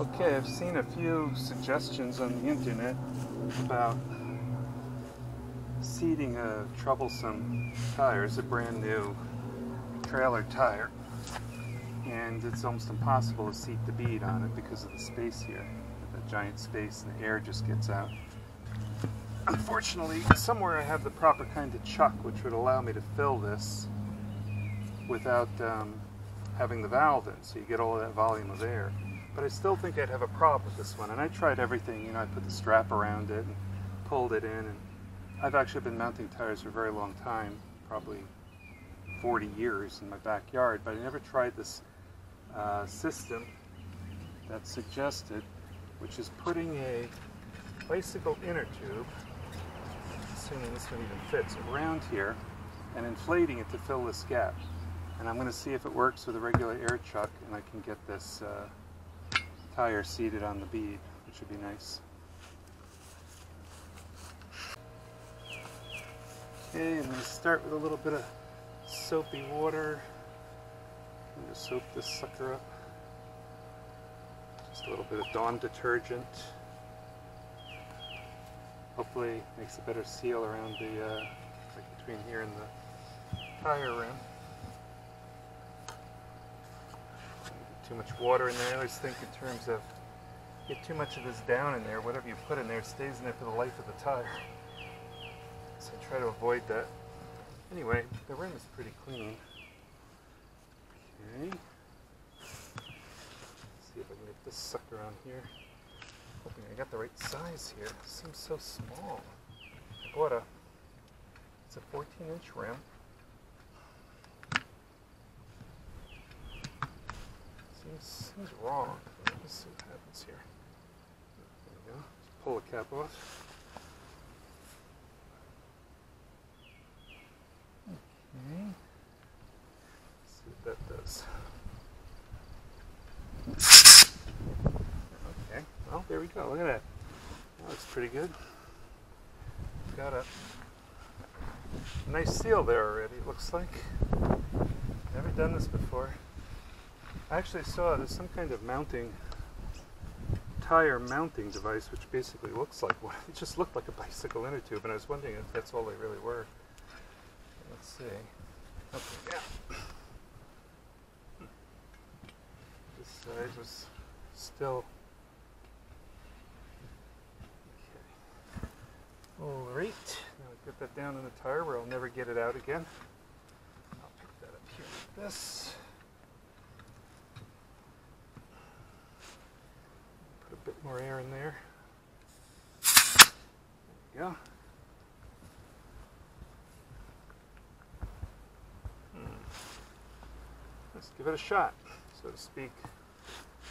Okay, I've seen a few suggestions on the internet about seating a troublesome tire as a brand new trailer tire. And it's almost impossible to seat the bead on it because of the space here. The giant space and the air just gets out. Unfortunately, somewhere I have the proper kind of chuck which would allow me to fill this without um, having the valve in, so you get all that volume of air. But I still think I'd have a problem with this one. And I tried everything, you know, I put the strap around it and pulled it in. And I've actually been mounting tires for a very long time, probably 40 years in my backyard, but I never tried this uh, system that's suggested, which is putting a bicycle inner tube, assuming this one even fits, around here and inflating it to fill this gap. And I'm going to see if it works with a regular air chuck and I can get this uh, tire seated on the bead, which would be nice. Okay, I'm going to start with a little bit of soapy water. I'm going to soap this sucker up. Just a little bit of Dawn detergent. Hopefully makes a better seal around the, uh, like between here and the tire rim. Too much water in there. I always think in terms of get too much of this down in there, whatever you put in there stays in there for the life of the tire. So I try to avoid that. Anyway, the rim is pretty clean. Okay. Let's see if I can get this sucker on here. Hoping I got the right size here. It seems so small. I bought a it's a 14 inch rim. Seems, seems wrong. Let's see what happens here. There we go. Just pull the cap off. Okay. Let's see what that does. Okay. Well, there we go. Look at that. That looks pretty good. Got a nice seal there already, it looks like. Never done this before. I actually saw there's some kind of mounting tire mounting device which basically looks like one. It just looked like a bicycle inner tube and I was wondering if that's all they really were. Let's see. Okay, yeah. This side was still okay. Alright, now I put that down in the tire where I'll never get it out again. I'll pick that up here like this. Bit more air in there. There we go. Hmm. Let's give it a shot, so to speak.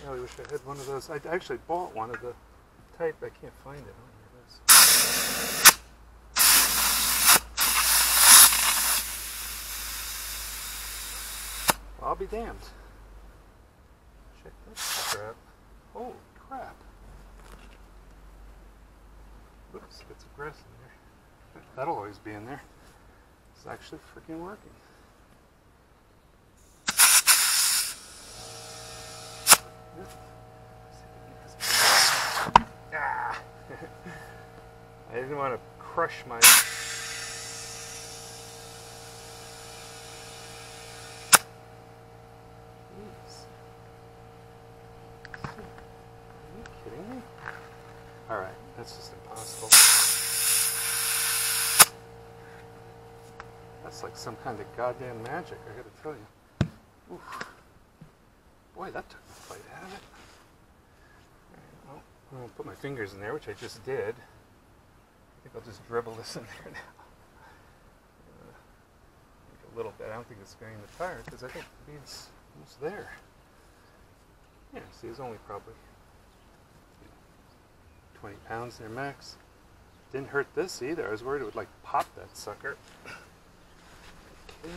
I really wish I had one of those. I actually bought one of the type. I can't find it. Oh, I'll be damned. Check this out. Oh, bits of grass in there. That'll always be in there. It's actually freaking working. Ah. I didn't want to crush my Alright, that's just impossible. That's like some kind of goddamn magic, I gotta tell you. Oof. Boy, that took the fight out of it. Well, I'm gonna put my fingers in there, which I just did. I think I'll just dribble this in there now. Uh, a little bit. I don't think it's going in the tire because I think the bead's almost there. Yeah, see, it's only probably 20 pounds there max. Didn't hurt this either. I was worried it would like pop that sucker. Okay.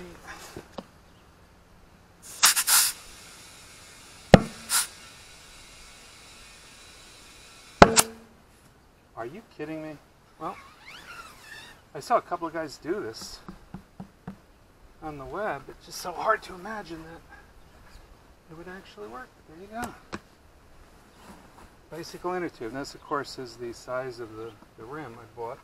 Are you kidding me? Well, I saw a couple of guys do this on the web. It's just so hard to imagine that it would actually work. There you go. Bicycle inner tube. And this, of course, is the size of the, the rim I bought.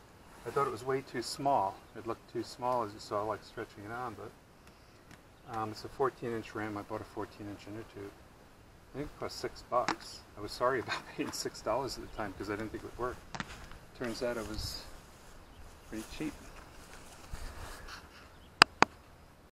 I thought it was way too small. It looked too small, as you saw, like stretching it on, but um, it's a 14 inch rim. I bought a 14 inch inner tube. I think it cost six bucks. I was sorry about paying six dollars at the time because I didn't think it would work. Turns out it was pretty cheap.